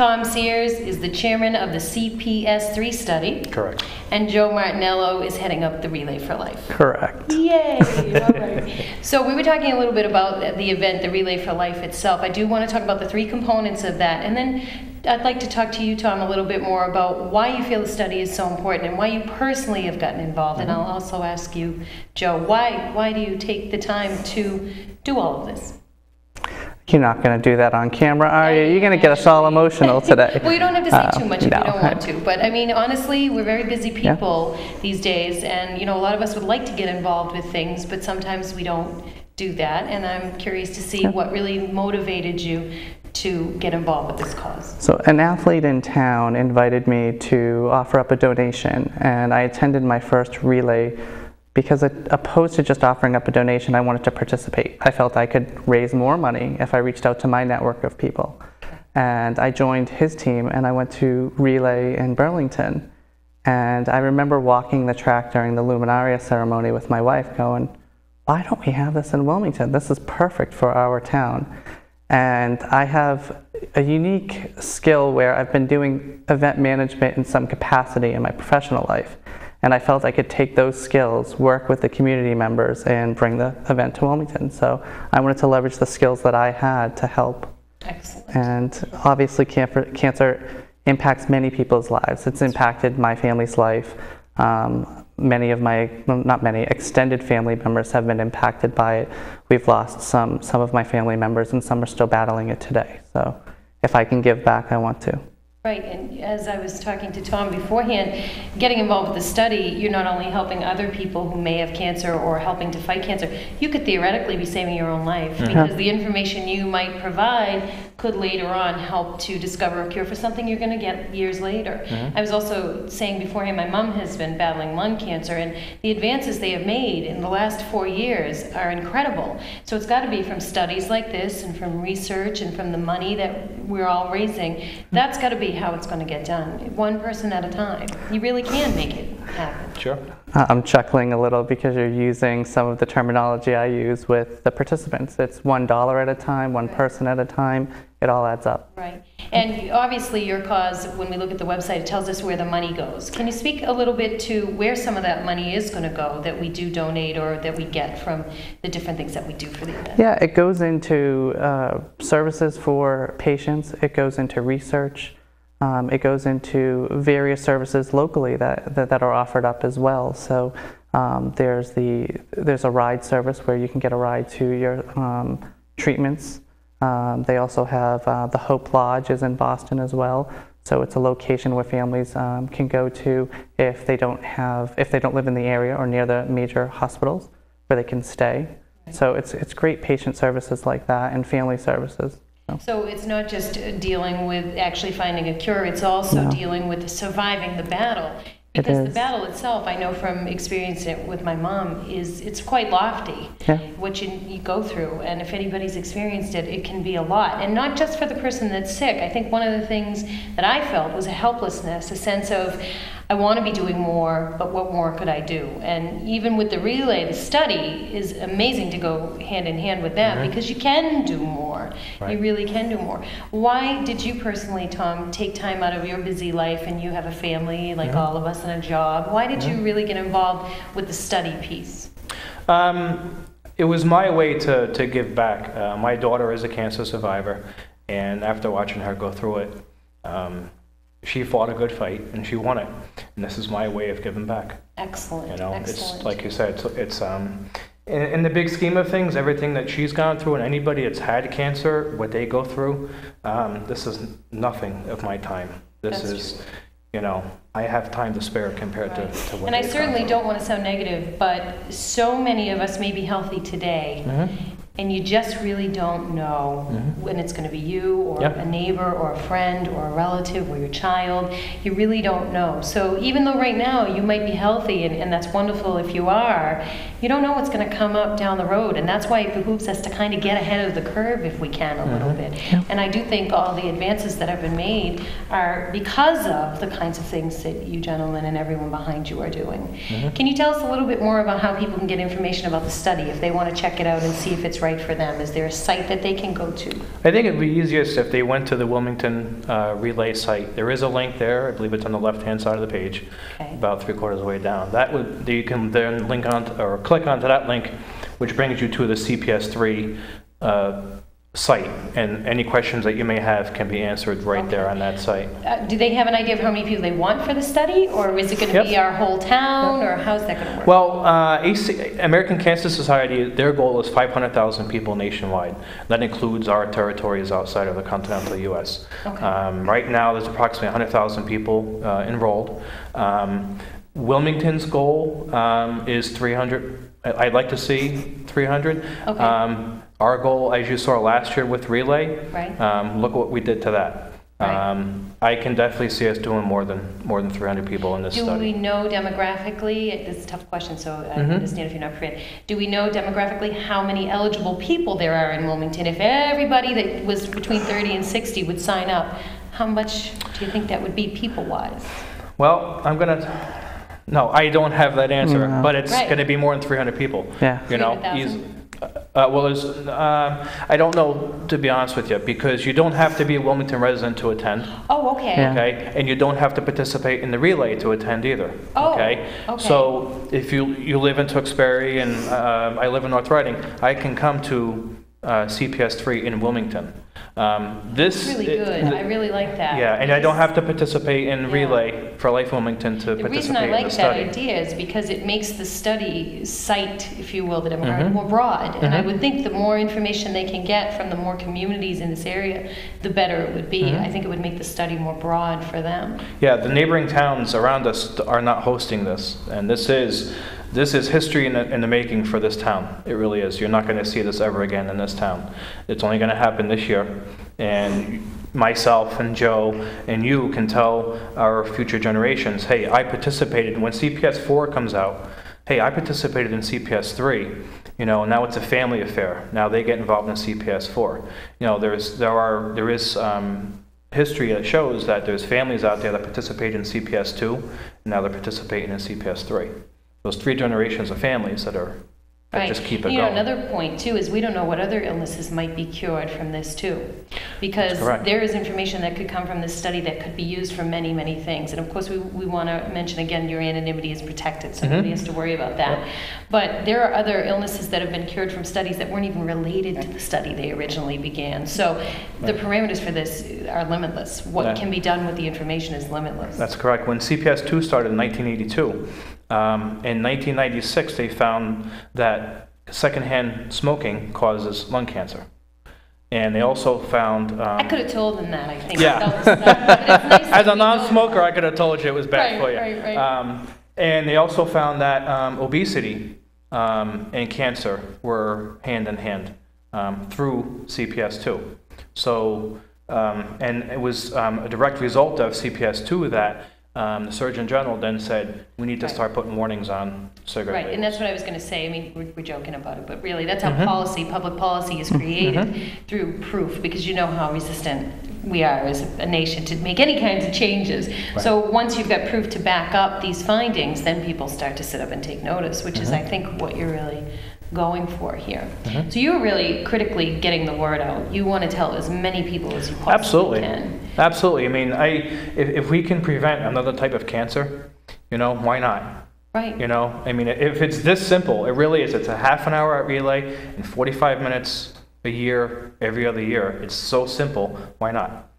Tom Sears is the chairman of the CPS3 study, Correct. and Joe Martinello is heading up the Relay for Life. Correct. Yay! All right. So we were talking a little bit about the event, the Relay for Life itself. I do want to talk about the three components of that, and then I'd like to talk to you, Tom, a little bit more about why you feel the study is so important and why you personally have gotten involved. And mm-hmm. I'll also ask you, Joe, why why do you take the time to do all of this? You're not going to do that on camera, are you? You're going to get us all emotional today. well, you don't have to say Uh, too much if no. you don't want to. But I mean, honestly, we're very busy people these days, and you know, a lot of us would like to get involved with things, but sometimes we don't do that. And I'm curious to see what really motivated you to get involved with this cause. So, an athlete in town invited me to offer up a donation, and I attended my first relay because, opposed to just offering up a donation, I wanted to participate. I felt I could raise more money if I reached out to my network of people. And I joined his team, and I went to relay in Burlington. And I remember walking the track during the Luminaria ceremony with my wife, going, why don't we have this in Wilmington? This is perfect for our town. And I have a unique skill where I've been doing event management in some capacity in my professional life. And I felt I could take those skills, work with the community members, and bring the event to Wilmington. So I wanted to leverage the skills that I had to help. Excellent. And obviously, cancer, cancer impacts many people's lives. It's impacted my family's life. Um, many of my, well, not many, extended family members have been impacted by it. We've lost some, some of my family members, and some are still battling it today. So if I can give back, I want to. Right, and as I was talking to Tom beforehand, getting involved with the study, you're not only helping other people who may have cancer or helping to fight cancer, you could theoretically be saving your own life mm-hmm. because the information you might provide could later on help to discover a cure for something you're going to get years later. Mm-hmm. I was also saying beforehand, my mom has been battling lung cancer, and the advances they have made in the last four years are incredible. So it's got to be from studies like this and from research and from the money that we're all raising. Mm-hmm. That's got to be how it's going to get done, one person at a time. You really can make it happen. Sure. Uh, I'm chuckling a little because you're using some of the terminology I use with the participants. It's one dollar at a time, one person at a time. It all adds up. Right. And obviously, your cause, when we look at the website, it tells us where the money goes. Can you speak a little bit to where some of that money is going to go that we do donate or that we get from the different things that we do for the event? Yeah, it goes into uh, services for patients, it goes into research, um, it goes into various services locally that, that, that are offered up as well. So um, there's, the, there's a ride service where you can get a ride to your um, treatments. Um, they also have uh, the Hope Lodge is in Boston as well. So it's a location where families um, can go to if they don't have, if they don't live in the area or near the major hospitals where they can stay. So it's, it's great patient services like that and family services. So, So it's not just uh, dealing with actually finding a cure, it's also No. dealing with surviving the battle. It Because the is. battle itself, I know from experiencing it with my mom, is it's quite lofty. Yeah. What you, you go through, and if anybody's experienced it, it can be a lot. And not just for the person that's sick. I think one of the things that I felt was a helplessness, a sense of, I want to be doing more, but what more could I do? And even with the relay, the study is amazing to go hand in hand with that because you can do more. You really can do more. Why did you personally, Tom, take time out of your busy life and you have a family like all of us and a job? Why did you really get involved with the study piece? Um, it was my way to, to give back. Uh, my daughter is a cancer survivor, and after watching her go through it, um, she fought a good fight and she won it. And this is my way of giving back. Excellent. You know, excellent. it's like you said, it's, it's um, in, in the big scheme of things, everything that she's gone through, and anybody that's had cancer, what they go through, um, this is nothing of my time. This That's is, you know, I have time to spare compared to, Right. to what And I certainly don't want to sound negative, but so many of us may be healthy today, Mhm. And you just really don't know Mhm. when it's going to be you or Yep. a neighbor or a friend or a relative or your child. You really don't know. So even though right now you might be healthy, and, and that's wonderful if you are, you don't know what's going to come up down the road. And that's why it behooves us to kind of get ahead of the curve if we can a little bit. And I do think all the advances that have been made are because of the kinds of things that you gentlemen and everyone behind you are doing. Can you tell us a little bit more about how people can get information about the study if they want to check it out and see if it's right for them? Is there a site that they can go to? I think it'd be easiest if they went to the Wilmington uh, Relay site. There is a link there, I believe it's on the left-hand side of the page, Okay. about three quarters of the way down. That would, you can then link on, or click onto that link, which brings you to the CPS3 uh, site, and any questions that you may have can be answered right there on that site. Uh, Do they have an idea of how many people they want for the study? Or is it going to Yep. be our whole town, or how's that going to work? Well, uh, AC, American Cancer Society, their goal is 500,000 people nationwide. That includes our territories outside of the continental U.S. Okay. Um, right now, there's approximately 100,000 people uh, enrolled. Um, Wilmington's goal um, is 300. I- I'd like to see 300. Okay. Um, our goal, as you saw last year with Relay, Right. um, look what we did to that. Right. Um, I can definitely see us doing more than more than 300 people in this Do study. we know demographically, is a tough question, so I Mhm. understand if you're not prepared. Do we know demographically how many eligible people there are in Wilmington? If everybody that was between 30 and 60 would sign up, how much do you think that would be people-wise? Well, I'm gonna, no, I don't have that answer, No. but it's Right. gonna be more than 300 people. Yeah. You know, 300,000? eas- uh, well, it's, um, I don't know, to be honest with you, because you don't have to be a Wilmington resident to attend, Oh, okay. Yeah. okay? And you don't have to participate in the relay to attend either, Oh, okay? okay. So if you, you live in Tewksbury and uh, I live in North Reading, I can come to uh, CPS 3 in Wilmington. Um, This. Really it- good, I really like that. Yeah, and I don't have to participate in Yeah. Relay for Life Wilmington to The reason participate I in the like that study. idea is because it makes the study site, if you will, the demographic Mhm. more broad. And I Mhm. would think the more information they can get from the more communities in this area, the better it would be. Mhm. I think it would make the study more broad for them. Yeah, the neighboring towns around us are not hosting this, and this is, this is history in the, in the making for this town. It really is. You're not going to see this ever again in this town. It's only going to happen this year, and myself and Joe and you can tell our future generations, hey, I participated, when CPS 4 comes out, hey, I participated in CPS 3. You know, now it's a family affair. Now they get involved in CPS 4. You know, there's, there are, there is, um, history that shows that there's families out there that participate in CPS 2, and now they're participating in CPS 3. Those three generations of families that are, that Right. just keep it You know, going. another point too is we don't know what other illnesses might be cured from this too. Because correct. there is information that could come from this study that could be used for many, many things. And of course, we, we want to mention again, your anonymity is protected, so Mhm. nobody has to worry about that. But there are other illnesses that have been cured from studies that weren't even related to the study they originally began. So the parameters for this are limitless. What Yeah. can be done with the information is limitless. That's correct. When CPS 2 started in 1982, um, in 1996, they found that secondhand smoking causes lung cancer. And they also found. Um, I could have told them that, I think. Yeah. without the study, nice As a non-smoker, I could have told you it was bad Right, for you. right, right. Um, and they also found that um, obesity um, and cancer were hand in hand um, through CPS2. So, um, and it was um, a direct result of CPS2 that um, the Surgeon General then said, we need to Right. start putting warnings on cigarette Right, and labels." that's what I was going to say. I mean, we're, we're joking about it, but really, that's how Mhm. policy, public policy is created through proof, because you know how resistant we are as a nation to make any kinds of changes. So once you've got proof to back up these findings, then people start to sit up and take notice, which is, I think, what you're really going for here. Mm-hmm. So you're really critically getting the word out. You want to tell as many people as you possibly Absolutely. can. Absolutely. I mean, I, if, if we can prevent another type of cancer, you know, why not? Right. You know, I mean, if it's this simple, it really is. It's a half an hour at relay and 45 minutes a year, every other year. It's so simple. Why not?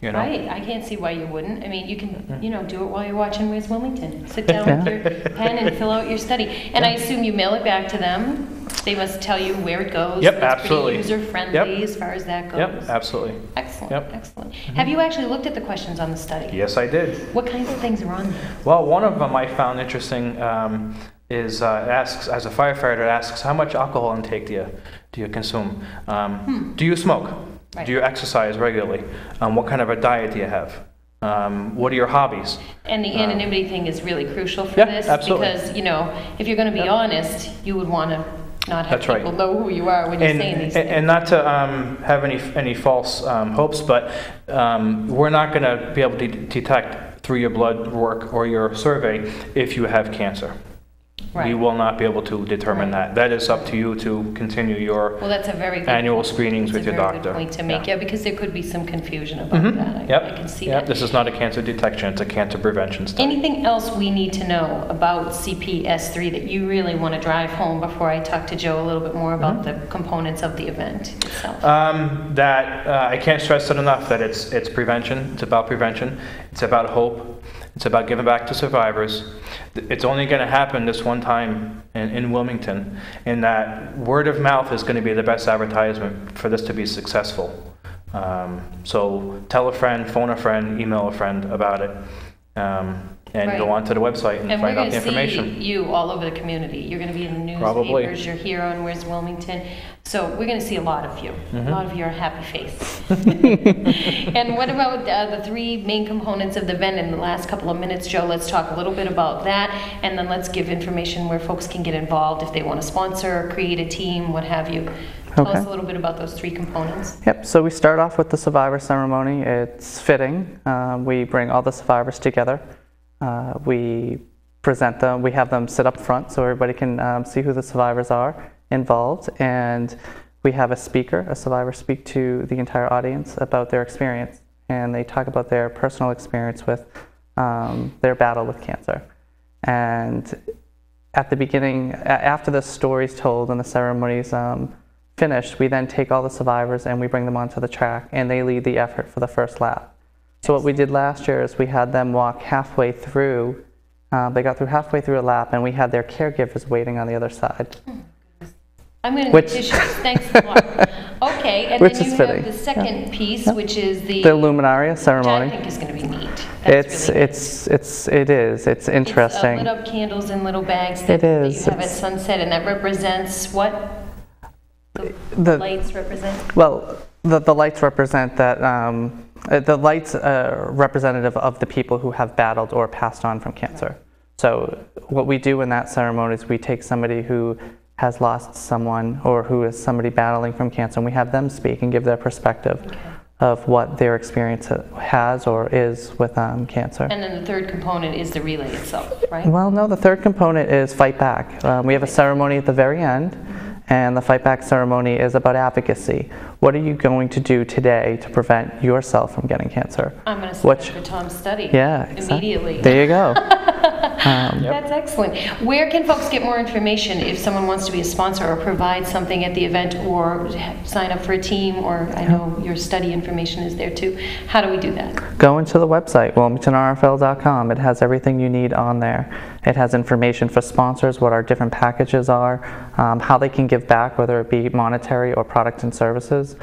You know? Right, I can't see why you wouldn't. I mean, you can, mm-hmm. you know, do it while you're watching Where's Wilmington. Sit down with your pen and fill out your study. And I assume you mail it back to them. They must tell you where it goes. Yep, it's absolutely. Pretty user-friendly as far as that goes. Yep, absolutely. Excellent, Yep. excellent. Have you actually looked at the questions on the study? Yes, I did. What kinds of things are on there? Well, one of them I found interesting um, is uh, it asks, as a firefighter, it asks, how much alcohol intake do you, do you consume? Um, Do you smoke? Hmm. Right. Do you exercise regularly? Um, what kind of a diet do you have? Um, what are your hobbies? And the anonymity thing is really crucial for Yeah, this. absolutely. Because, you know, if you're going to be Yep. honest, you would want to not have That's right. people know who you are when you're And, saying these and, things. and not to um, have any any false um, hopes, but um, we're not going to be able to detect through your blood work or your survey if you have cancer. We Right. will not be able to determine that. That is up to you to continue your Well, that's a very good. annual screenings with It's a your very doctor. good point to make, Yeah. because there could be some confusion about that. I- I Yep, can see yep, that. this is not a cancer detection, it's a cancer prevention study. Anything else we need to know about CPS3 that you really want to drive home before I talk to Joe a little bit more about Mm-hmm. the components of the event itself? Um, that, uh, I can't stress it enough, that it's, it's prevention, it's about prevention, it's about hope, it's about giving back to survivors. It's only gonna happen this one time in, in Wilmington, and that word of mouth is gonna be the best advertisement for this to be successful. Um, so tell a friend, phone a friend, email a friend about it, um, and go Right. onto the website and And we're find out going the to see information. you all over the community. You're going to be in the Probably. newspapers, you're here on Where's Wilmington. So we're going to see a lot of you, Mm-hmm. a lot of your happy face. And what about uh, the three main components of the event in the last couple of minutes? Joe, let's talk a little bit about that, and then let's give information where folks can get involved if they want to sponsor, create a team, what have you. Tell us Okay. a little bit about those three components. Yep, so we start off with the survivor ceremony. It's fitting. Um, we bring all the survivors together. Uh, we present them, we have them sit up front so everybody can um, see who the survivors are involved. And we have a speaker, a survivor, speak to the entire audience about their experience. And they talk about their personal experience with um, their battle with cancer. And at the beginning, after the story's told and the ceremony's um, finished, we then take all the survivors and we bring them onto the track and they lead the effort for the first lap. So what we did last year is we had them walk halfway through. Uh, they got through halfway through a lap and we had their caregivers waiting on the other side. I'm going to Which- thanks a lot. Okay, and Which then is you fitting, have the second piece, Yeah. which is the, The Luminaria which I ceremony. think is going to be neat. It's That's really neat. it's it's it is it's It's, uh, interesting. lit up candles in little bags It that that is, you have at it's- sunset, and that represents what? The The- lights represent? Well, the, the lights represent that, um, uh, the lights are representative of the people who have battled or passed on from cancer. So what we do in that ceremony is we take somebody who has lost someone or who is somebody battling from cancer and we have them speak and give their perspective of what their experience has or is with um, cancer. And then the third component is the relay itself, right? Well, no, the third component is fight back. Um, we have a ceremony at the very end, and the fight back ceremony is about advocacy. What are you going to do today to prevent yourself from getting cancer? I'm going to sign up Which- for Tom's study. Yeah, exactly. Immediately. There you go. Um, That's excellent. Where can folks get more information if someone wants to be a sponsor or provide something at the event or sign up for a team, or I know your study information is there too. How do we do that? Go into the website, wilmingtonrfl.com. It has everything you need on there. It has information for sponsors, what our different packages are, um, how they can give back, whether it be monetary or product and services.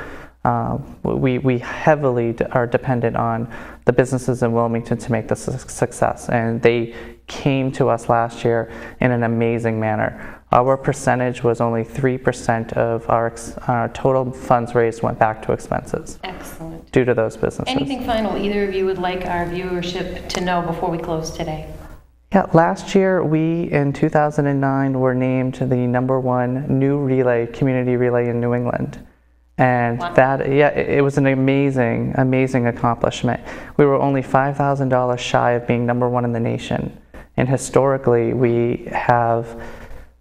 Uh, we, we heavily d- are dependent on the businesses in Wilmington to make this a success, and they came to us last year in an amazing manner. Our percentage was only 3% of our, ex- our total funds raised went back to expenses Excellent. due to those businesses. Anything final either of you would like our viewership to know before we close today? Yeah, last year we in 2009 were named the number one new relay, community relay in New England. And Wow. that, yeah, it, it was an amazing, amazing accomplishment. We were only $5,000 shy of being number one in the nation. And historically, we have,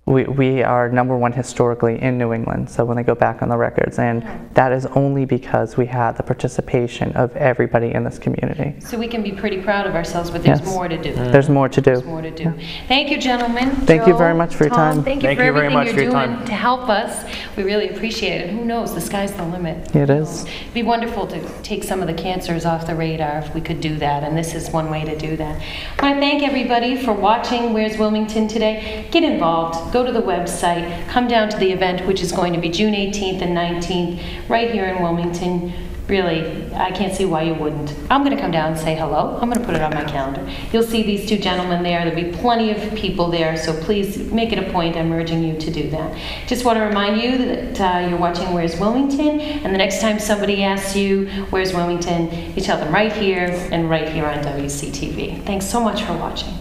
we, we are number one historically in New England. So when they go back on the records, and that is only because we had the participation of everybody in this community. So we can be pretty proud of ourselves, but there's Yes. more to do. Mm. There's more to do. There's more to do. Thank you, gentlemen. Thank you Joe, very much for your Tom, time. Thank you Thank for you very everything much you're for your doing time. to help us. We really appreciate it. Who knows? The sky's the limit. It is. It'd be wonderful to take some of the cancers off the radar if we could do that, and this is one way to do that. I want to thank everybody for watching Where's Wilmington today. Get involved. Go to the website. Come down to the event, which is going to be June 18th and 19th, right here in Wilmington. Really, I can't see why you wouldn't. I'm going to come down and say hello. I'm going to put it on my calendar. You'll see these two gentlemen there. There'll be plenty of people there, so please make it a point. I'm urging you to do that. Just want to remind you that uh, you're watching Where's Wilmington, and the next time somebody asks you Where's Wilmington, you tell them right here and right here on WCTV. Thanks so much for watching.